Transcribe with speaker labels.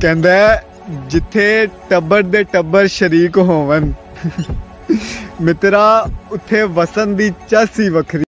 Speaker 1: ਕਹਿੰਦਾ ਜਿੱਥੇ ਟੱਬਰ ਦੇ ਟੱਬਰ ਸ਼ਰੀਕ ਹੋਵਣ ਮਿੱਤਰਾ ਉੱਥੇ ਵਸਣ ਦੀ ਚਾਸੀ ਵੱਖਰੀ।